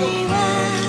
你问